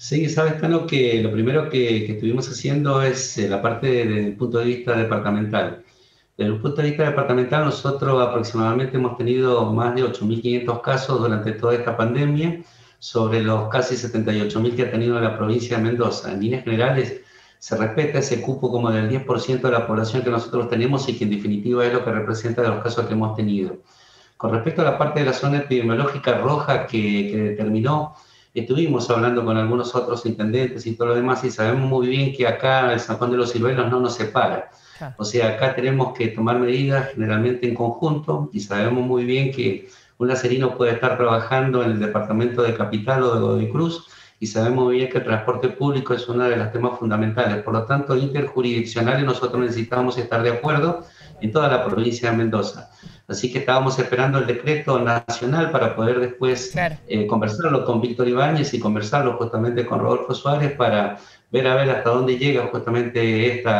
Sí, sabes, Tano, que lo primero que, estuvimos haciendo es eh, la parte desde el punto de vista departamental. Desde el punto de vista departamental, nosotros aproximadamente hemos tenido más de 8.500 casos durante toda esta pandemia, sobre los casi 78.000 que ha tenido la provincia de Mendoza. En líneas generales, se respeta ese cupo como del 10% de la población que nosotros tenemos y que en definitiva es lo que representa de los casos que hemos tenido. Con respecto a la parte de la zona epidemiológica roja que, que determinó, Estuvimos hablando con algunos otros intendentes y todo lo demás y sabemos muy bien que acá el San Juan de los Ciruelos no nos separa. O sea, acá tenemos que tomar medidas generalmente en conjunto y sabemos muy bien que un lacerino puede estar trabajando en el departamento de Capital o de Godoy Cruz y sabemos muy bien que el transporte público es uno de los temas fundamentales. Por lo tanto, interjurisdiccionales nosotros necesitamos estar de acuerdo en toda la provincia de Mendoza. Así que estábamos esperando el decreto nacional para poder después eh, conversarlo con Víctor Ibáñez y conversarlo justamente con Rodolfo Suárez para ver a ver hasta dónde llega justamente este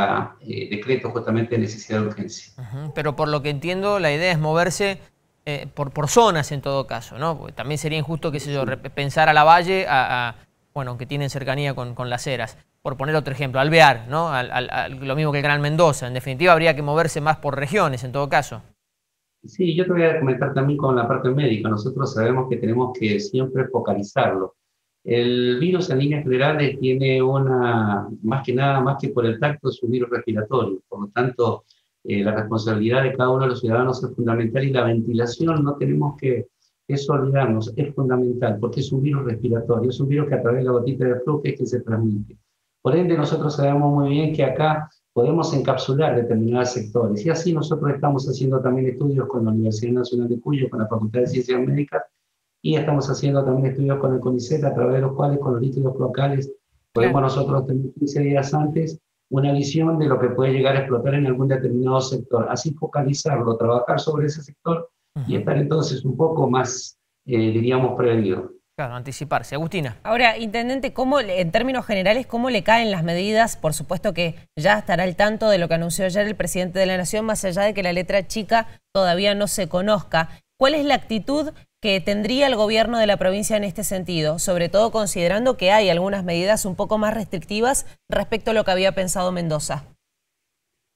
decreto justamente de necesidad de urgencia. Pero por lo que entiendo, la idea es moverse eh, por, por zonas en todo caso, ¿no? Porque también sería injusto, qué sé yo, pensar a la Valle, a, bueno, que tienen cercanía con, con, las eras. Por poner otro ejemplo, Alvear, ¿no? lo mismo que el Gran Mendoza. En definitiva, habría que moverse más por regiones en todo caso. Sí, yo te voy a comentar también con la parte médica. Nosotros sabemos que tenemos que siempre focalizarlo. El virus en líneas generales tiene una, más que nada, más que por el tacto, es un virus respiratorio. Por lo tanto, eh, la responsabilidad de cada uno de los ciudadanos es fundamental y la ventilación no tenemos que eso olvidarnos, es fundamental porque es un virus respiratorio, es un virus que a través de la gotita de flujo es que se transmite. Por ende, nosotros sabemos muy bien que acá podemos encapsular determinados sectores. Y así nosotros estamos haciendo también estudios con la Universidad Nacional de Cuyo, con la Facultad de Ciencias Médicas, y estamos haciendo también estudios con el CONICET, a través de los cuales con los líquidos locales podemos nosotros tener 15 días antes una visión de lo que puede llegar a explotar en algún determinado sector. Así focalizarlo, trabajar sobre ese sector y estar entonces un poco más, eh, diríamos, prevenido. Claro, anticiparse. Agustina. Ahora, intendente, ¿cómo, en términos generales, ¿cómo le caen las medidas? Por supuesto que ya estará al tanto de lo que anunció ayer el presidente de la Nación, más allá de que la letra chica todavía no se conozca. ¿Cuál es la actitud que tendría el gobierno de la provincia en este sentido? Sobre todo considerando que hay algunas medidas un poco más restrictivas respecto a lo que había pensado Mendoza.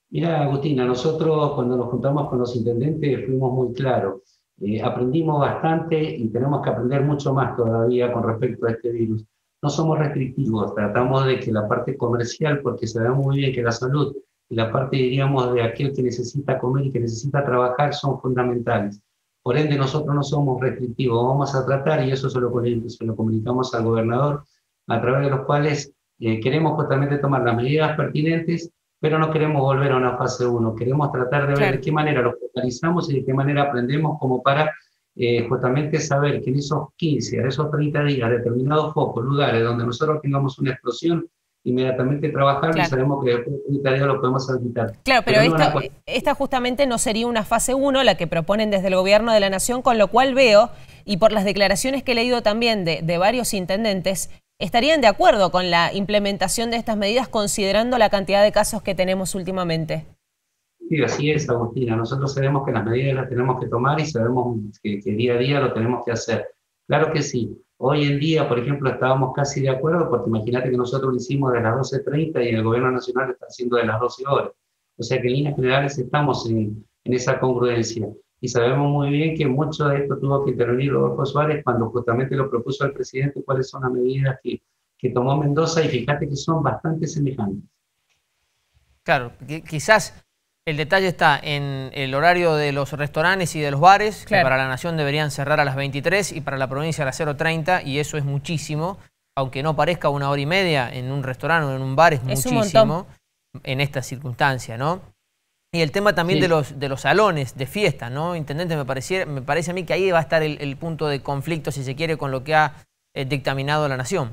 Mira, Agustina, nosotros cuando nos juntamos con los intendentes fuimos muy claros eh, aprendimos bastante y tenemos que aprender mucho más todavía con respecto a este virus. No somos restrictivos, tratamos de que la parte comercial, porque sabemos muy bien que la salud y la parte, diríamos, de aquel que necesita comer y que necesita trabajar son fundamentales. Por ende, nosotros no somos restrictivos, vamos a tratar, y eso se lo, se lo comunicamos al gobernador, a través de los cuales eh, queremos justamente tomar las medidas pertinentes pero no queremos volver a una fase 1, queremos tratar de ver de qué manera lo focalizamos y de qué manera aprendemos como para eh, justamente saber que en esos 15, a esos 30 días, determinados focos, lugares donde nosotros tengamos una explosión, inmediatamente trabajar y sabemos que después de 30 días lo podemos evitar. Claro, pero, esta, esta, justamente no sería una fase 1, la que proponen desde el gobierno de la nación, con lo cual veo, y por las declaraciones que he leído también de, de varios intendentes, estarían de acuerdo con la implementación de estas medidas considerando la cantidad de casos que tenemos últimamente. Sí, así es, Agustina. Nosotros sabemos que las medidas las tenemos que tomar y sabemos que, día a día lo tenemos que hacer. Claro que sí. Hoy en día, por ejemplo, estábamos casi de acuerdo porque imagínate que nosotros lo hicimos de las 12.30 y el gobierno nacional está haciendo de las 12 horas. O sea que en líneas generales estamos en, en esa congruencia y sabemos muy bien que mucho de esto tuvo que intervenir Rodolfo Suárez cuando justamente lo propuso al presidente cuáles son las medidas que, que tomó Mendoza y fíjate que son bastante semejantes. Claro, quizás el detalle está en el horario de los restaurantes y de los bares, que para la Nación deberían cerrar a las 23 y para la provincia a las 0.30, y eso es muchísimo, aunque no parezca una hora y media en un restaurante o en un bar, es, muchísimo en esta circunstancia, ¿no? Y el tema también de, los, de los salones de fiesta, ¿no? Intendente, me, me parece a mí que ahí va a estar el, punto de conflicto, si se quiere, con lo que ha eh, dictaminado la Nación.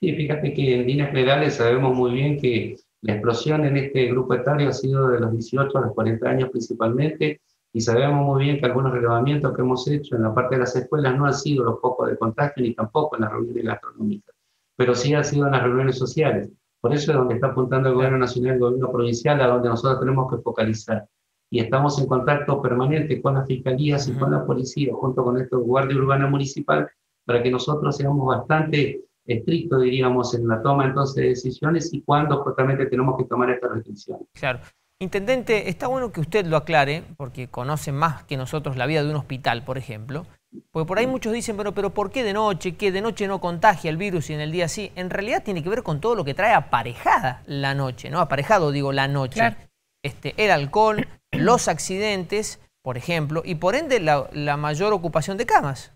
Sí, fíjate que en líneas generales sabemos muy bien que la explosión en este grupo etario ha sido de los 18 a los 40 años principalmente, y sabemos muy bien que algunos relevamientos que hemos hecho en la parte de las escuelas no han sido los focos de contagio ni tampoco en las reuniones gastronómicas, pero sí han sido en las reuniones sociales. Por eso es donde está apuntando el gobierno nacional y el gobierno provincial, a donde nosotros tenemos que focalizar. Y estamos en contacto permanente con las fiscalías y con la policía, junto con este guardia urbana municipal, para que nosotros seamos bastante estricto, diríamos, en la toma entonces de decisiones y cuándo justamente tenemos que tomar estas restricciones. Claro. Intendente, está bueno que usted lo aclare, porque conoce más que nosotros la vida de un hospital, por ejemplo. Porque por ahí muchos dicen, pero, pero ¿por qué de noche? ¿Qué de noche no contagia el virus y en el día sí? En realidad tiene que ver con todo lo que trae aparejada la noche, ¿no? Aparejado, digo, la noche. Este, el alcohol, los accidentes, por ejemplo, y por ende la, la mayor ocupación de camas.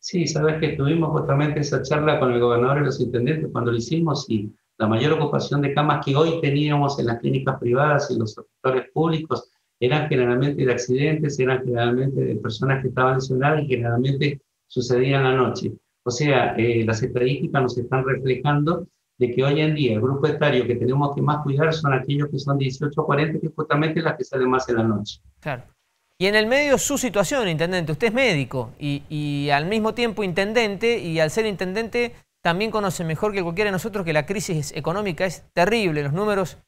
Sí, sabes que tuvimos justamente esa charla con el gobernador y los intendentes cuando lo hicimos y la mayor ocupación de camas que hoy teníamos en las clínicas privadas y en los hospitales públicos eran generalmente de accidentes, eran generalmente de personas que estaban lesionadas y generalmente sucedían la noche. O sea, eh, las estadísticas nos están reflejando de que hoy en día el grupo etario que tenemos que más cuidar son aquellos que son 18 a 40, que justamente las que salen más en la noche. Claro. Y en el medio su situación, intendente, usted es médico y, y al mismo tiempo intendente y al ser intendente también conoce mejor que cualquiera de nosotros que la crisis económica es terrible, los números,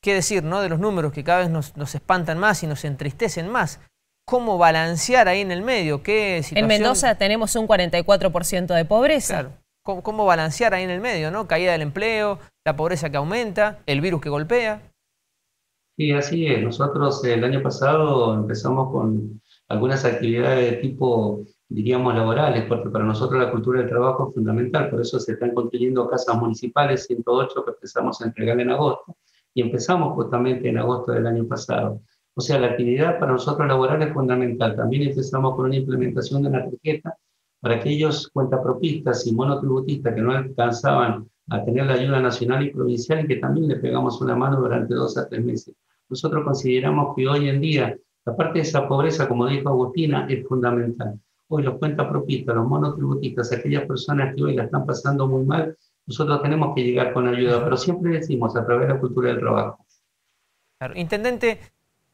qué decir, ¿no? De los números que cada vez nos, espantan más y nos entristecen más. ¿Cómo balancear ahí en el medio? ¿Qué En Mendoza tenemos un 44% de pobreza. Claro. ¿Cómo, ¿Cómo, balancear ahí en el medio, no? Caída del empleo, la pobreza que aumenta, el virus que golpea. Sí, así es. Nosotros el año pasado empezamos con algunas actividades de tipo diríamos, laborales, porque para nosotros la cultura del trabajo es fundamental, por eso se están construyendo casas municipales 108 que empezamos a entregar en agosto, y empezamos justamente en agosto del año pasado. O sea, la actividad para nosotros laboral es fundamental. También empezamos con una implementación de una tarjeta para aquellos cuentapropistas y monotributistas que no alcanzaban a tener la ayuda nacional y provincial y que también le pegamos una mano durante dos a tres meses. Nosotros consideramos que hoy en día, aparte de esa pobreza, como dijo Agustina, es fundamental hoy los cuentapropistas, los monotributistas, aquellas personas que hoy la están pasando muy mal, nosotros tenemos que llegar con ayuda, pero siempre decimos a través de la cultura del trabajo. Intendente,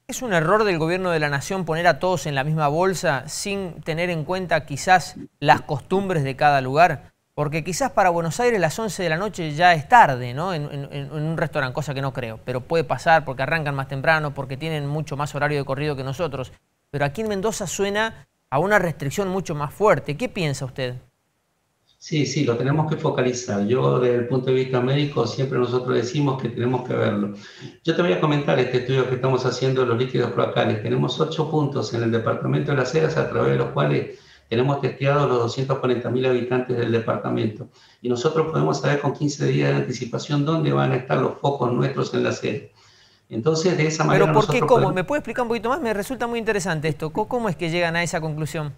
¿es un error del gobierno de la nación poner a todos en la misma bolsa sin tener en cuenta quizás las costumbres de cada lugar? Porque quizás para Buenos Aires las 11 de la noche ya es tarde, ¿no? En, en un restaurante, cosa que no creo, pero puede pasar porque arrancan más temprano, porque tienen mucho más horario de corrido que nosotros. Pero aquí en Mendoza suena a una restricción mucho más fuerte. ¿Qué piensa usted? Sí, sí, lo tenemos que focalizar. Yo, desde el punto de vista médico, siempre nosotros decimos que tenemos que verlo. Yo te voy a comentar este estudio que estamos haciendo de los líquidos cloacales. Tenemos ocho puntos en el departamento de Las Heras a través de los cuales tenemos testeados los 240.000 habitantes del departamento. Y nosotros podemos saber con 15 días de anticipación dónde van a estar los focos nuestros en la sede. Entonces, de esa manera. ¿Pero por qué? ¿Cómo? ¿Me puede explicar un poquito más? Me resulta muy interesante esto. ¿Cómo es que llegan a esa conclusión?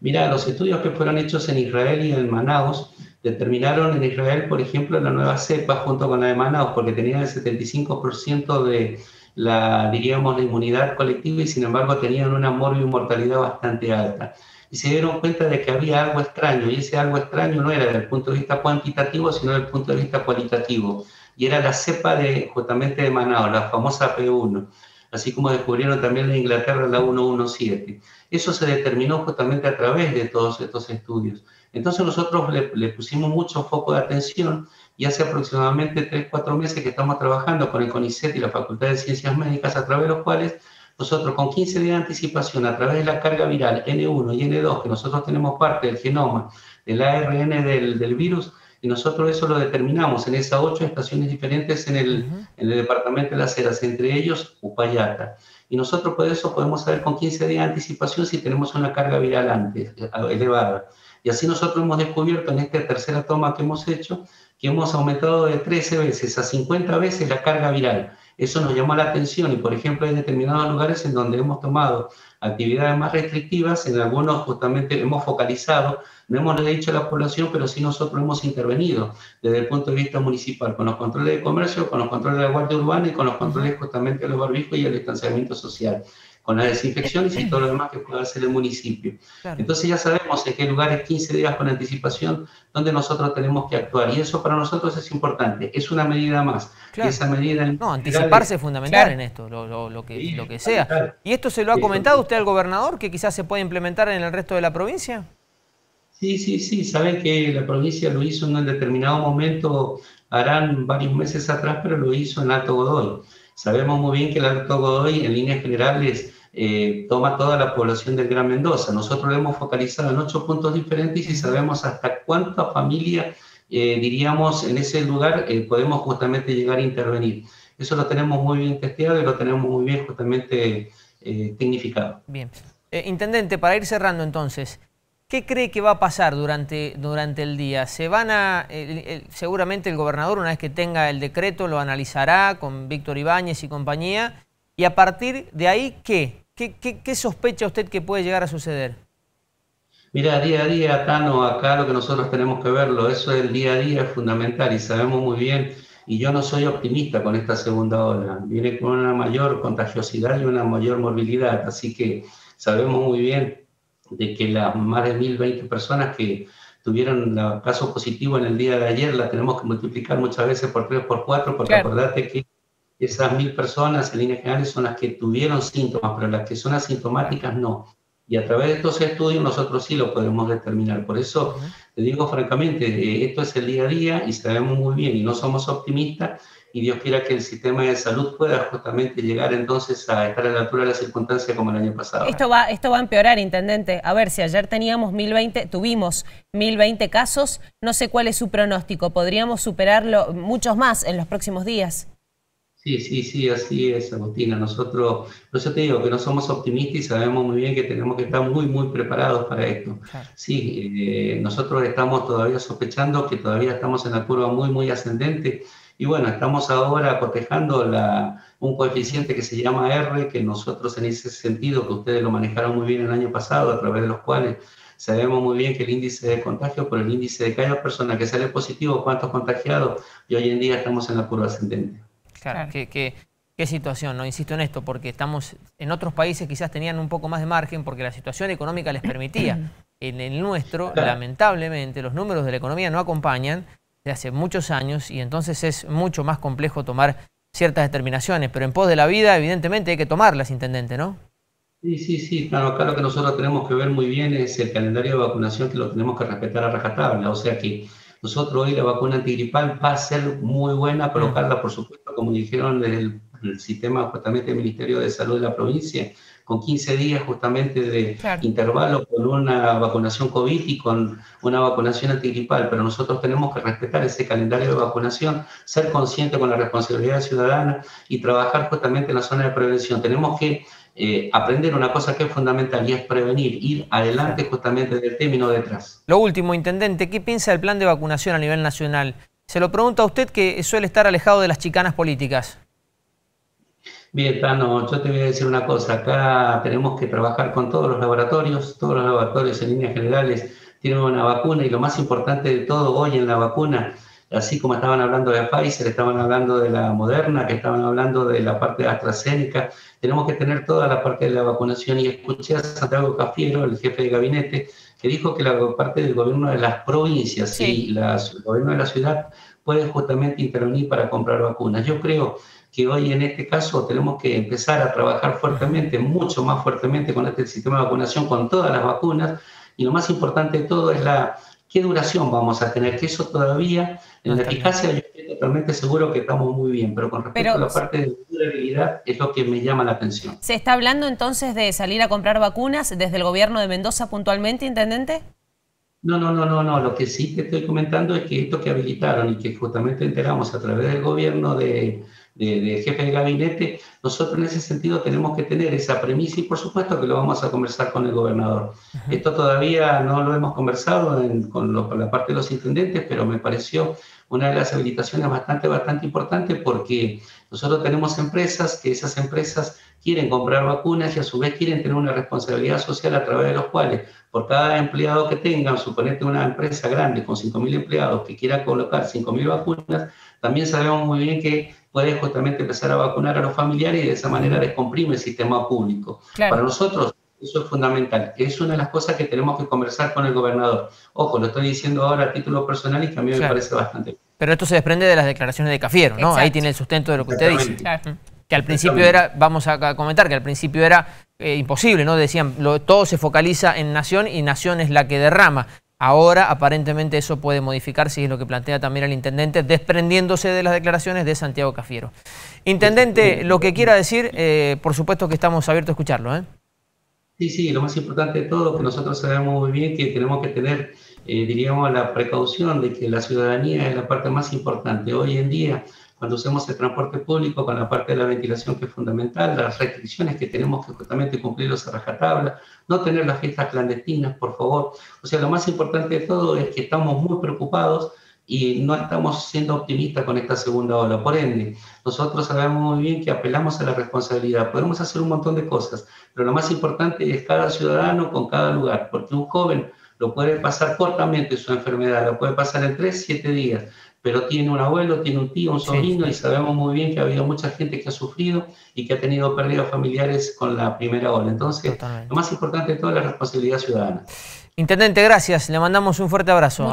Mira, los estudios que fueron hechos en Israel y en Manaus determinaron en Israel, por ejemplo, la nueva cepa junto con la de Manaus, porque tenían el 75% de la, diríamos, la inmunidad colectiva y sin embargo tenían una mortalidad bastante alta. Y se dieron cuenta de que había algo extraño, y ese algo extraño no era desde el punto de vista cuantitativo, sino desde el punto de vista cualitativo y era la cepa de, justamente de Manaus, la famosa P1, así como descubrieron también en Inglaterra la 117. Eso se determinó justamente a través de todos estos estudios. Entonces nosotros le, pusimos mucho foco de atención y hace aproximadamente 3, 4 meses que estamos trabajando con el CONICET y la Facultad de Ciencias Médicas a través de los cuales nosotros con 15 días de anticipación a través de la carga viral N1 y N2, que nosotros tenemos parte del genoma del ARN del, del virus, y nosotros eso lo determinamos en esas ocho estaciones diferentes en el, en el departamento de las Heras, entre ellos Upayata. Y nosotros por eso podemos saber con 15 días de anticipación si tenemos una carga viral antes, eh, elevada. Y así nosotros hemos descubierto en esta tercera toma que hemos hecho que hemos aumentado de 13 veces a 50 veces la carga viral. Eso nos llamó la atención y, por ejemplo, hay determinados lugares en donde hemos tomado actividades más restrictivas, en algunos justamente hemos focalizado, no hemos dicho a la población, pero sí nosotros hemos intervenido desde el punto de vista municipal, con los controles de comercio, con los controles de la Guardia Urbana y con los controles justamente de los barbijos y el distanciamiento social con las desinfecciones y todo lo demás que pueda hacer el municipio. Entonces ya sabemos en qué lugares 15 días con anticipación donde nosotros tenemos que actuar y eso para nosotros es importante, es una medida más. esa medida no, anticiparse es fundamental en esto, lo, que, lo que sea. ¿Y esto se lo ha comentado usted al gobernador que quizás se puede implementar en el resto de la provincia? Sí, sí, sí, saben que la provincia lo hizo en un determinado momento, harán varios meses atrás, pero lo hizo en Alto Godoy. Sabemos muy bien que el Alto Godoy, en líneas generales, eh, toma toda la población del Gran Mendoza. Nosotros lo hemos focalizado en ocho puntos diferentes y sabemos hasta cuánta familia, eh, diríamos, en ese lugar eh, podemos justamente llegar a intervenir. Eso lo tenemos muy bien testeado y lo tenemos muy bien justamente tecnificado. Bien. Intendente, para ir cerrando entonces, ¿Qué cree que va a pasar durante, durante el día? Se van a, seguramente el gobernador, una vez que tenga el decreto, lo analizará con Víctor Ibáñez y compañía. Y a partir de ahí, ¿qué? ¿Qué, qué, sospecha usted que puede llegar a suceder? Mira, día a día, Tano, acá lo que nosotros tenemos que verlo, eso del día a día es fundamental y sabemos muy bien, y yo no soy optimista con esta segunda ola, viene con una mayor contagiosidad y una mayor movilidad, así que sabemos muy bien de que las más de 1.020 personas que tuvieron caso positivo en el día de ayer, la tenemos que multiplicar muchas veces por 3, por 4, porque acordate que esas mil personas en líneas generales son las que tuvieron síntomas, pero las que son asintomáticas no. Y a través de estos estudios nosotros sí lo podemos determinar. Por eso te digo francamente, eh, esto es el día a día y sabemos muy bien y no somos optimistas y Dios quiera que el sistema de salud pueda justamente llegar entonces a estar a la altura de la circunstancia como el año pasado. Esto va, esto va a empeorar, intendente. A ver, si ayer teníamos 1020, tuvimos 1020 casos, no sé cuál es su pronóstico. ¿Podríamos superarlo muchos más en los próximos días? Sí, sí, sí, así es, Agustina. Nosotros, por eso te digo que no somos optimistas y sabemos muy bien que tenemos que estar muy, muy preparados para esto. Sí, eh, nosotros estamos todavía sospechando que todavía estamos en la curva muy, muy ascendente y bueno, estamos ahora cotejando la, un coeficiente que se llama R, que nosotros en ese sentido, que ustedes lo manejaron muy bien el año pasado, a través de los cuales sabemos muy bien que el índice de contagio por el índice de cada persona que sale positivo, cuántos contagiados, y hoy en día estamos en la curva ascendente. Claro, Qué, qué, situación, ¿no? Insisto en esto, porque estamos, en otros países quizás tenían un poco más de margen porque la situación económica les permitía. En el nuestro, lamentablemente, los números de la economía no acompañan de hace muchos años y entonces es mucho más complejo tomar ciertas determinaciones, pero en pos de la vida evidentemente hay que tomarlas, intendente, ¿no? Sí, sí, sí, claro, acá lo que nosotros tenemos que ver muy bien es el calendario de vacunación que lo tenemos que respetar a rajatabla, o sea que nosotros hoy la vacuna antigripal va a ser muy buena, colocarla por supuesto, como dijeron desde el, sistema justamente del Ministerio de Salud de la provincia, con 15 días justamente de intervalo con una vacunación COVID y con una vacunación antigripal, pero nosotros tenemos que respetar ese calendario de vacunación, ser conscientes con la responsabilidad ciudadana y trabajar justamente en la zona de prevención. Tenemos que eh, aprender una cosa que es fundamental y es prevenir, ir adelante justamente del término detrás. Lo último, Intendente, ¿qué piensa del plan de vacunación a nivel nacional? Se lo pregunto a usted que suele estar alejado de las chicanas políticas. Bien, Tano, yo te voy a decir una cosa. Acá tenemos que trabajar con todos los laboratorios. Todos los laboratorios en líneas generales tienen una vacuna y lo más importante de todo hoy en la vacuna, así como estaban hablando de Pfizer, estaban hablando de la Moderna, que estaban hablando de la parte de AstraZeneca, tenemos que tener toda la parte de la vacunación y escuché a Santiago Cafiero, el jefe de gabinete, que dijo que la parte del gobierno de las provincias y el gobierno de la ciudad puede justamente intervenir para comprar vacunas. Yo creo que hoy en este caso tenemos que empezar a trabajar fuertemente, mucho más fuertemente con este sistema de vacunación, con todas las vacunas, y lo más importante de todo es la qué duración vamos a tener, que eso todavía, en la eficacia yo estoy totalmente seguro que estamos muy bien, pero con respecto a la parte de durabilidad es lo que me llama la atención. ¿Se está hablando entonces de salir a comprar vacunas desde el gobierno de Mendoza puntualmente, Intendente? No, no, no, no, no. Lo que sí te estoy comentando es que esto que habilitaron y que justamente enteramos a través del gobierno de, de, jefe de gabinete, nosotros en ese sentido tenemos que tener esa premisa y por supuesto que lo vamos a conversar con el gobernador. Esto todavía no lo hemos conversado con, la parte de los intendentes, pero me pareció una de las habilitaciones bastante, bastante importante porque nosotros tenemos empresas que esas empresas quieren comprar vacunas y a su vez quieren tener una responsabilidad social a través de los cuales por cada empleado que tengan, suponete una empresa grande con 5.000 empleados que quiera colocar 5.000 vacunas, también sabemos muy bien que puede justamente empezar a vacunar a los familiares y de esa manera descomprime el sistema público. Para nosotros eso es fundamental. Es una de las cosas que tenemos que conversar con el gobernador. Ojo, lo estoy diciendo ahora a título personal y que a mí me parece bastante. Pero esto se desprende de las declaraciones de Cafiero, ¿no? Ahí tiene el sustento de lo que usted dice. Que al principio era, vamos a comentar, que al principio era eh, imposible, ¿no? Decían, todo se focaliza en Nación y Nación es la que derrama. Ahora, aparentemente, eso puede modificarse y es lo que plantea también el intendente, desprendiéndose de las declaraciones de Santiago Cafiero. Intendente, lo que quiera decir, eh, por supuesto que estamos abiertos a escucharlo. ¿eh? Sí, sí, lo más importante de todo, que nosotros sabemos muy bien que tenemos que tener, eh, diríamos, la precaución de que la ciudadanía es la parte más importante. Hoy en día, cuando usemos el transporte público, con la parte de la ventilación que es fundamental, las restricciones que tenemos que justamente cumplirlos a rajatabla, no tener las fiestas clandestinas, por favor. O sea, lo más importante de todo es que estamos muy preocupados y no estamos siendo optimistas con esta segunda ola. Por ende, nosotros sabemos muy bien que apelamos a la responsabilidad. Podemos hacer un montón de cosas, pero lo más importante es cada ciudadano con cada lugar, porque un joven lo puede pasar cortamente su enfermedad, lo puede pasar en 3, 7 días, pero tiene un abuelo, tiene un tío, un sobrino y sabemos muy bien que ha habido mucha gente que ha sufrido y que ha tenido pérdidas familiares con la primera ola. Entonces, lo más importante de todo es la responsabilidad ciudadana. Intendente, gracias. Le mandamos un fuerte abrazo.